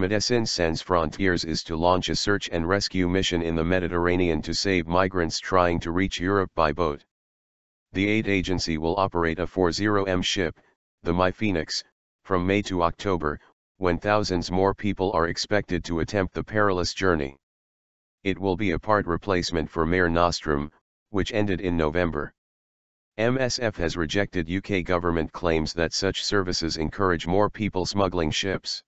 Médecins Sans Frontières is to launch a search and rescue mission in the Mediterranean to save migrants trying to reach Europe by boat. The aid agency will operate a 40M ship, the My Phoenix, from May to October, when thousands more people are expected to attempt the perilous journey. It will be a part replacement for Mare Nostrum, which ended in November. MSF has rejected UK government claims that such services encourage more people smuggling ships.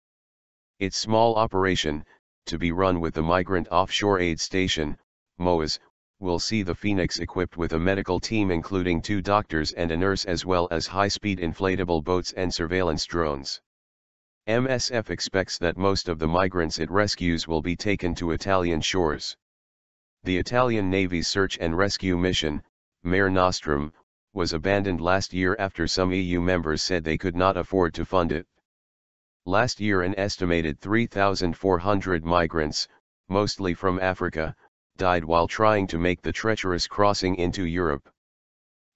Its small operation, to be run with the Migrant Offshore Aid Station, MOAS, will see the Phoenix equipped with a medical team including two doctors and a nurse as well as high-speed inflatable boats and surveillance drones. MSF expects that most of the migrants it rescues will be taken to Italian shores. The Italian Navy's search and rescue mission, Mare Nostrum, was abandoned last year after some EU members said they could not afford to fund it. Last year an estimated 3,400 migrants, mostly from Africa, died while trying to make the treacherous crossing into Europe.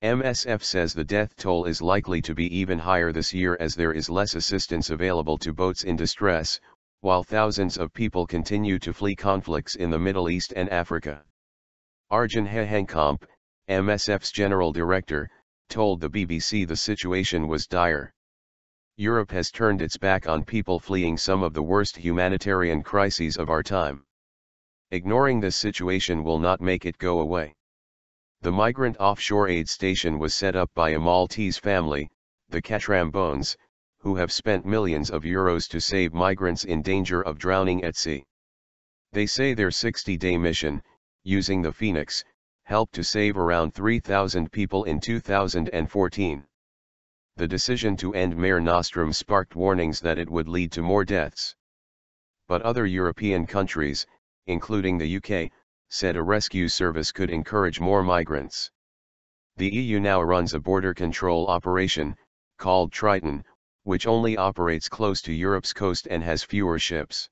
MSF says the death toll is likely to be even higher this year as there is less assistance available to boats in distress, while thousands of people continue to flee conflicts in the Middle East and Africa. Arjan Hehenkamp, MSF's general director, told the BBC the situation was dire. Europe has turned its back on people fleeing some of the worst humanitarian crises of our time. Ignoring this situation will not make it go away. The Migrant Offshore Aid Station was set up by a Maltese family, the Catrambones, who have spent millions of euros to save migrants in danger of drowning at sea. They say their 60-day mission, using the Phoenix, helped to save around 3,000 people in 2014 the decision to end Mare Nostrum sparked warnings that it would lead to more deaths. But other European countries, including the UK, said a rescue service could encourage more migrants. The EU now runs a border control operation, called Triton, which only operates close to Europe's coast and has fewer ships.